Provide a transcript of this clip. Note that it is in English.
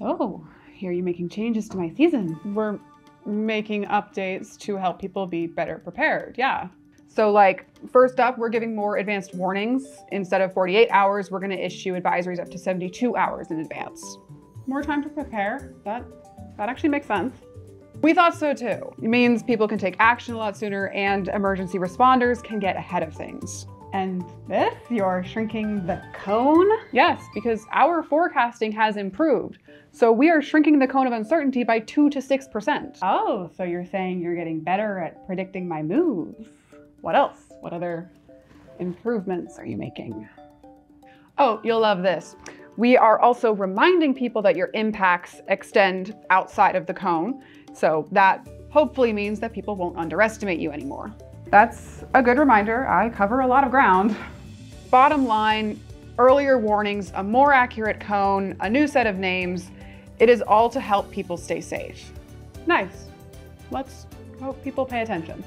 So, here you're making changes to my season. We're making updates to help people be better prepared. Yeah. So, like, first up, we're giving more advanced warnings. Instead of 48 hours, we're going to issue advisories up to 72 hours in advance. More time to prepare. That that actually makes sense. We thought so too. It means people can take action a lot sooner and emergency responders can get ahead of things. And this, you're shrinking the cone? Yes, because our forecasting has improved. So we are shrinking the cone of uncertainty by 2 to 6%. Oh, so you're saying you're getting better at predicting my moves. What else? What other improvements are you making? Oh, you'll love this. We are also reminding people that your impacts extend outside of the cone. So that hopefully means that people won't underestimate you anymore. That's a good reminder. I cover a lot of ground. Bottom line, earlier warnings, a more accurate cone, a new set of names. It is all to help people stay safe. Nice. Let's hope people pay attention.